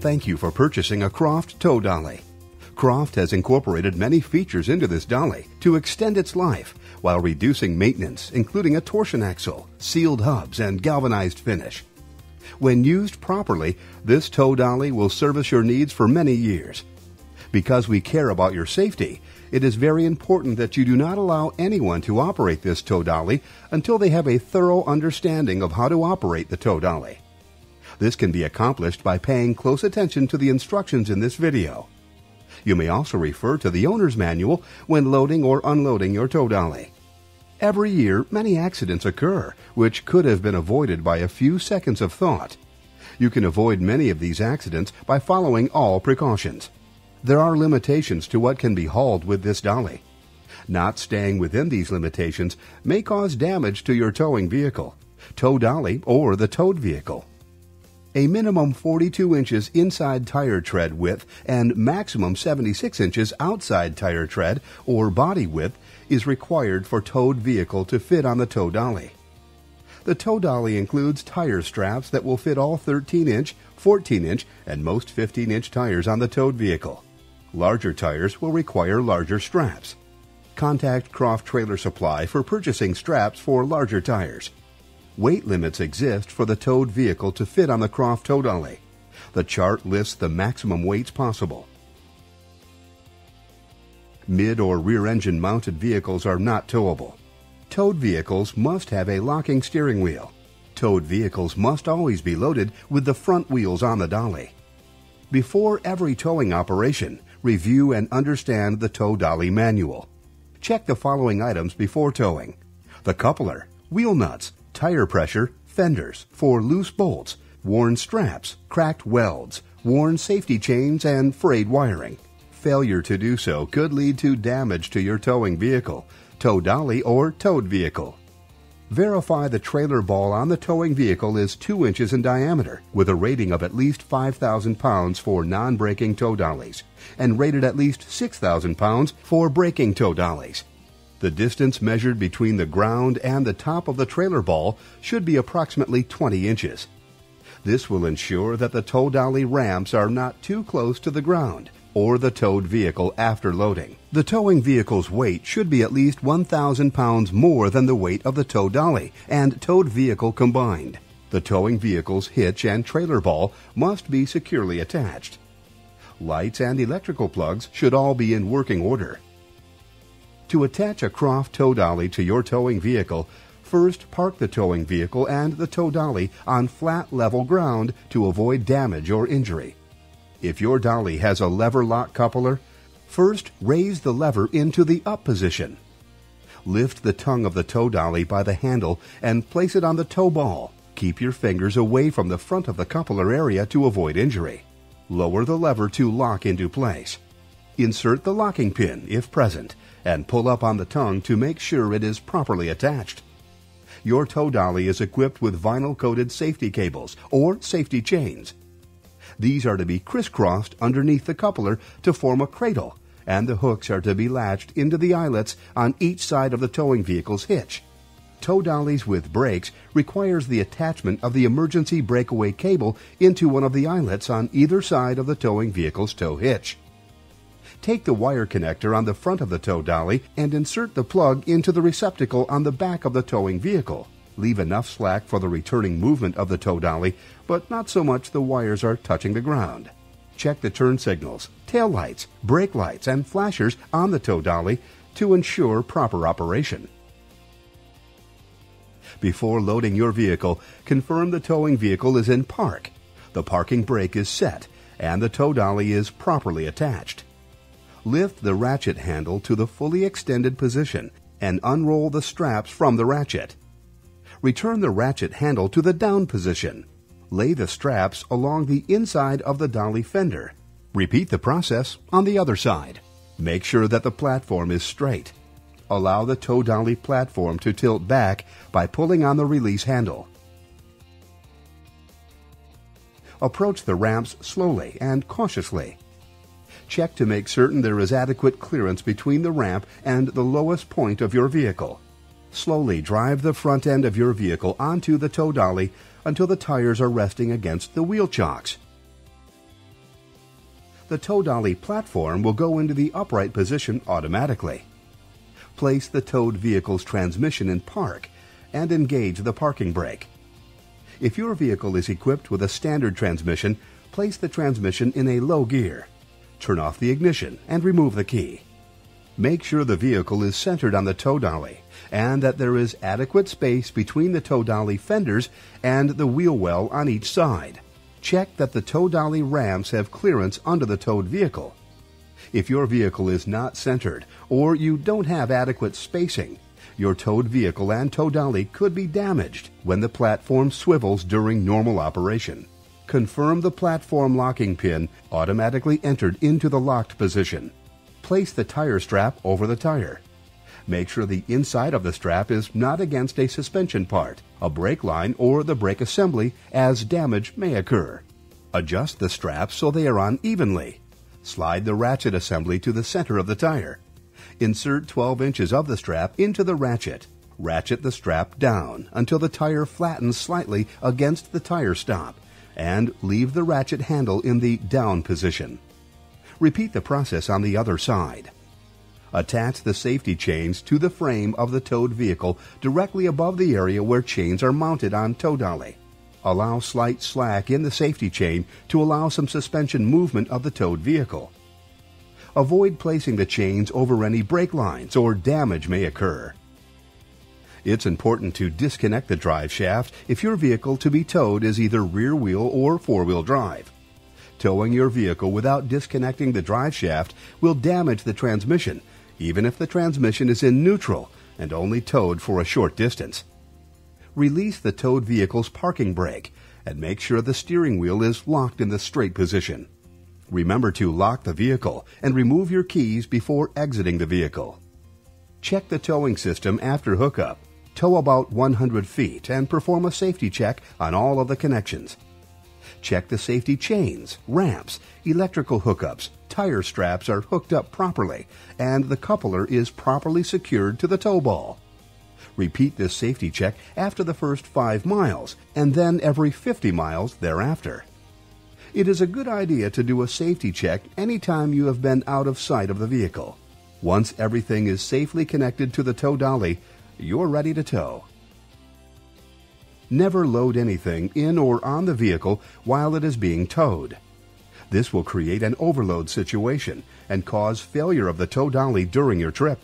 Thank you for purchasing a Croft tow dolly. Croft has incorporated many features into this dolly to extend its life while reducing maintenance, including a torsion axle, sealed hubs, and galvanized finish. When used properly, this tow dolly will service your needs for many years. Because we care about your safety, it is very important that you do not allow anyone to operate this tow dolly until they have a thorough understanding of how to operate the tow dolly. This can be accomplished by paying close attention to the instructions in this video. You may also refer to the owner's manual when loading or unloading your tow dolly. Every year, many accidents occur, which could have been avoided by a few seconds of thought. You can avoid many of these accidents by following all precautions. There are limitations to what can be hauled with this dolly. Not staying within these limitations may cause damage to your towing vehicle, tow dolly, or the towed vehicle. A minimum 42 inches inside tire tread width and maximum 76 inches outside tire tread or body width is required for towed vehicle to fit on the tow dolly. The tow dolly includes tire straps that will fit all 13 inch, 14 inch, and most 15 inch tires on the towed vehicle. Larger tires will require larger straps. Contact Croft Trailer Supply for purchasing straps for larger tires. Weight limits exist for the towed vehicle to fit on the Croft tow dolly. The chart lists the maximum weights possible. Mid or rear engine mounted vehicles are not towable. Towed vehicles must have a locking steering wheel. Towed vehicles must always be loaded with the front wheels on the dolly. Before every towing operation, review and understand the tow dolly manual. Check the following items before towing the coupler, wheel nuts, tire pressure, fenders for loose bolts, worn straps, cracked welds, worn safety chains, and frayed wiring. Failure to do so could lead to damage to your towing vehicle, tow dolly, or towed vehicle. Verify the trailer ball on the towing vehicle is 2 inches in diameter with a rating of at least 5,000 pounds for non braking tow dollies and rated at least 6,000 pounds for braking tow dollies. The distance measured between the ground and the top of the trailer ball should be approximately 20 inches. This will ensure that the tow dolly ramps are not too close to the ground or the towed vehicle after loading. The towing vehicle's weight should be at least 1,000 pounds more than the weight of the tow dolly and towed vehicle combined. The towing vehicle's hitch and trailer ball must be securely attached. Lights and electrical plugs should all be in working order. To attach a Croft tow dolly to your towing vehicle, first park the towing vehicle and the tow dolly on flat level ground to avoid damage or injury. If your dolly has a lever lock coupler, first raise the lever into the up position. Lift the tongue of the tow dolly by the handle and place it on the tow ball. Keep your fingers away from the front of the coupler area to avoid injury. Lower the lever to lock into place. Insert the locking pin, if present, and pull up on the tongue to make sure it is properly attached. Your tow dolly is equipped with vinyl coated safety cables or safety chains. These are to be crisscrossed underneath the coupler to form a cradle, and the hooks are to be latched into the eyelets on each side of the towing vehicle's hitch. Tow dollies with brakes requires the attachment of the emergency breakaway cable into one of the eyelets on either side of the towing vehicle's tow hitch. Take the wire connector on the front of the tow dolly and insert the plug into the receptacle on the back of the towing vehicle. Leave enough slack for the returning movement of the tow dolly, but not so much the wires are touching the ground. Check the turn signals, tail lights, brake lights, and flashers on the tow dolly to ensure proper operation. Before loading your vehicle, confirm the towing vehicle is in park, the parking brake is set, and the tow dolly is properly attached. Lift the ratchet handle to the fully extended position and unroll the straps from the ratchet. Return the ratchet handle to the down position. Lay the straps along the inside of the dolly fender. Repeat the process on the other side. Make sure that the platform is straight. Allow the tow dolly platform to tilt back by pulling on the release handle. Approach the ramps slowly and cautiously. Check to make certain there is adequate clearance between the ramp and the lowest point of your vehicle. Slowly drive the front end of your vehicle onto the tow dolly until the tires are resting against the wheel chocks. The tow dolly platform will go into the upright position automatically. Place the towed vehicle's transmission in park and engage the parking brake. If your vehicle is equipped with a standard transmission, place the transmission in a low gear. Turn off the ignition and remove the key. Make sure the vehicle is centered on the tow dolly and that there is adequate space between the tow dolly fenders and the wheel well on each side. Check that the tow dolly ramps have clearance under the towed vehicle. If your vehicle is not centered or you don't have adequate spacing, your towed vehicle and tow dolly could be damaged when the platform swivels during normal operation. Confirm the platform locking pin automatically entered into the locked position. Place the tire strap over the tire. Make sure the inside of the strap is not against a suspension part, a brake line, or the brake assembly, as damage may occur. Adjust the straps so they are on evenly. Slide the ratchet assembly to the center of the tire. Insert 12 inches of the strap into the ratchet. Ratchet the strap down until the tire flattens slightly against the tire stop and leave the ratchet handle in the down position. Repeat the process on the other side. Attach the safety chains to the frame of the towed vehicle directly above the area where chains are mounted on tow dolly. Allow slight slack in the safety chain to allow some suspension movement of the towed vehicle. Avoid placing the chains over any brake lines or damage may occur. It's important to disconnect the drive shaft if your vehicle to be towed is either rear wheel or four wheel drive. Towing your vehicle without disconnecting the drive shaft will damage the transmission, even if the transmission is in neutral and only towed for a short distance. Release the towed vehicle's parking brake and make sure the steering wheel is locked in the straight position. Remember to lock the vehicle and remove your keys before exiting the vehicle. Check the towing system after hookup. Tow about 100 feet and perform a safety check on all of the connections. Check the safety chains, ramps, electrical hookups, tire straps are hooked up properly, and the coupler is properly secured to the tow ball. Repeat this safety check after the first 5 miles and then every 50 miles thereafter. It is a good idea to do a safety check anytime you have been out of sight of the vehicle. Once everything is safely connected to the tow dolly, you're ready to tow. Never load anything in or on the vehicle while it is being towed. This will create an overload situation and cause failure of the tow dolly during your trip.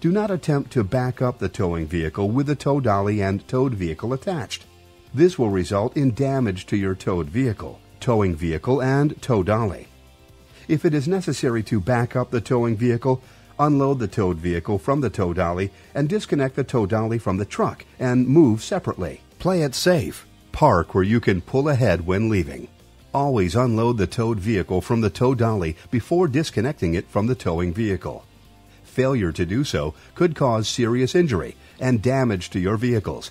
Do not attempt to back up the towing vehicle with the tow dolly and towed vehicle attached. This will result in damage to your towed vehicle, towing vehicle, and tow dolly. If it is necessary to back up the towing vehicle, unload the towed vehicle from the tow dolly and disconnect the tow dolly from the truck and move separately. Play it safe. Park where you can pull ahead when leaving. Always unload the towed vehicle from the tow dolly before disconnecting it from the towing vehicle. Failure to do so could cause serious injury and damage to your vehicles.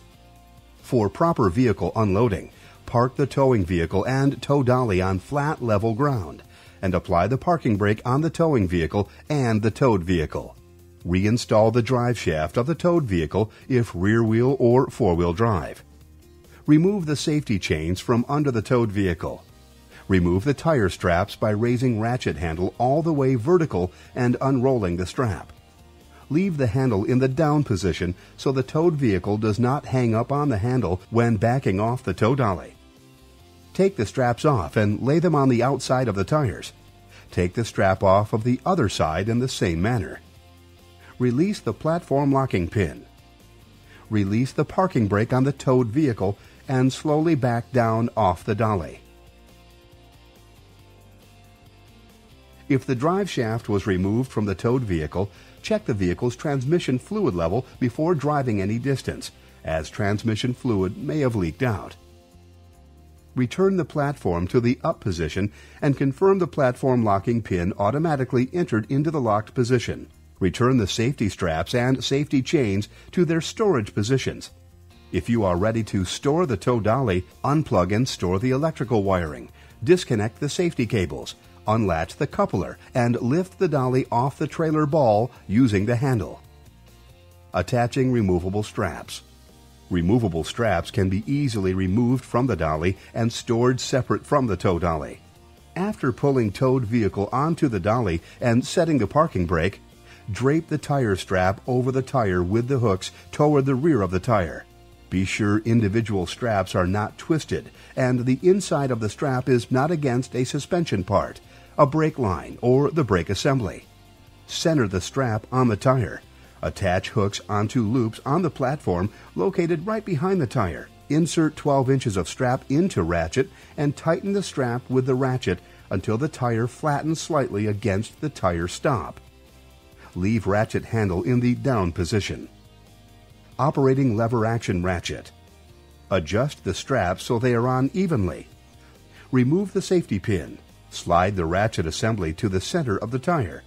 For proper vehicle unloading, park the towing vehicle and tow dolly on flat level ground and apply the parking brake on the towing vehicle and the towed vehicle. Reinstall the drive shaft of the towed vehicle if rear wheel or four wheel drive. Remove the safety chains from under the towed vehicle. Remove the tire straps by raising ratchet handle all the way vertical and unrolling the strap. Leave the handle in the down position so the towed vehicle does not hang up on the handle when backing off the tow dolly. Take the straps off and lay them on the outside of the tires. Take the strap off of the other side in the same manner. Release the platform locking pin. Release the parking brake on the towed vehicle and slowly back down off the dolly. If the drive shaft was removed from the towed vehicle, check the vehicle's transmission fluid level before driving any distance, as transmission fluid may have leaked out. Return the platform to the up position and confirm the platform locking pin automatically entered into the locked position. Return the safety straps and safety chains to their storage positions. If you are ready to store the tow dolly, unplug and store the electrical wiring, disconnect the safety cables, unlatch the coupler, and lift the dolly off the trailer ball using the handle. Attaching removable straps. Removable straps can be easily removed from the dolly and stored separate from the tow dolly. After pulling towed vehicle onto the dolly and setting the parking brake, drape the tire strap over the tire with the hooks toward the rear of the tire. Be sure individual straps are not twisted and the inside of the strap is not against a suspension part, a brake line, or the brake assembly. Center the strap on the tire. Attach hooks onto loops on the platform located right behind the tire. Insert 12 inches of strap into ratchet and tighten the strap with the ratchet until the tire flattens slightly against the tire stop. Leave ratchet handle in the down position operating lever action ratchet. Adjust the straps so they are on evenly. Remove the safety pin. Slide the ratchet assembly to the center of the tire.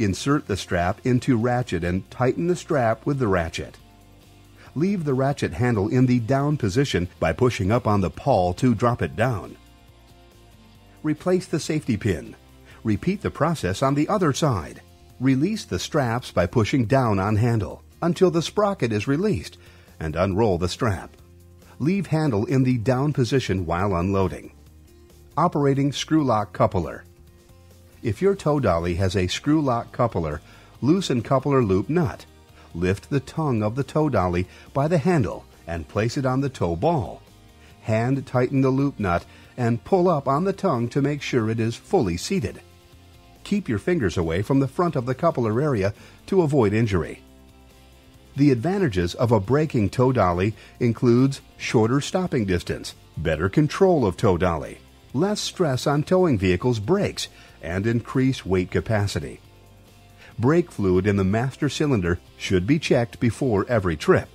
Insert the strap into ratchet and tighten the strap with the ratchet. Leave the ratchet handle in the down position by pushing up on the pawl to drop it down. Replace the safety pin. Repeat the process on the other side. Release the straps by pushing down on handle until the sprocket is released and unroll the strap. Leave handle in the down position while unloading. Operating screw lock coupler. If your tow dolly has a screw lock coupler, loosen coupler loop nut. Lift the tongue of the tow dolly by the handle and place it on the tow ball. Hand tighten the loop nut and pull up on the tongue to make sure it is fully seated. Keep your fingers away from the front of the coupler area to avoid injury. The advantages of a braking tow dolly includes shorter stopping distance, better control of tow dolly, less stress on towing vehicles' brakes, and increase weight capacity. Brake fluid in the master cylinder should be checked before every trip.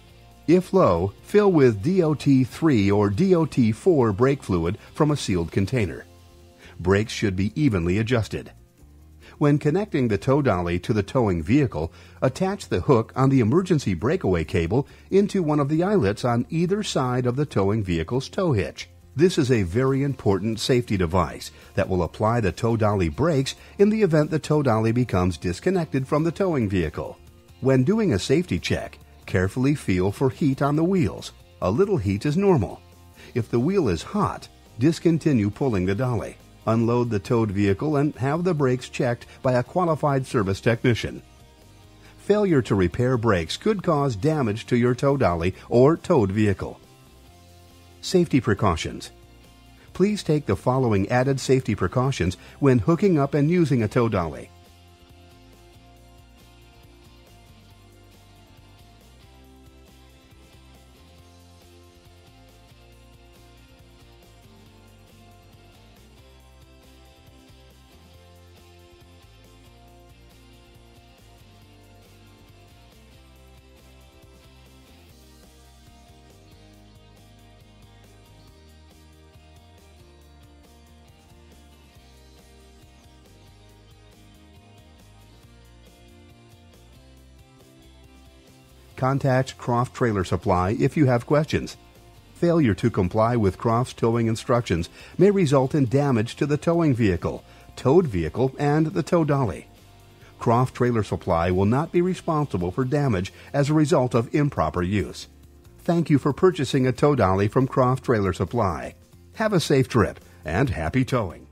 If low, fill with DOT3 or DOT4 brake fluid from a sealed container. Brakes should be evenly adjusted. When connecting the tow dolly to the towing vehicle, attach the hook on the emergency breakaway cable into one of the eyelets on either side of the towing vehicle's tow hitch. This is a very important safety device that will apply the tow dolly brakes in the event the tow dolly becomes disconnected from the towing vehicle. When doing a safety check, carefully feel for heat on the wheels. A little heat is normal. If the wheel is hot, discontinue pulling the dolly unload the towed vehicle, and have the brakes checked by a qualified service technician. Failure to repair brakes could cause damage to your tow dolly or towed vehicle. Safety precautions. Please take the following added safety precautions when hooking up and using a tow dolly. Contact Croft Trailer Supply if you have questions. Failure to comply with Croft's towing instructions may result in damage to the towing vehicle, towed vehicle, and the tow dolly. Croft Trailer Supply will not be responsible for damage as a result of improper use. Thank you for purchasing a tow dolly from Croft Trailer Supply. Have a safe trip and happy towing.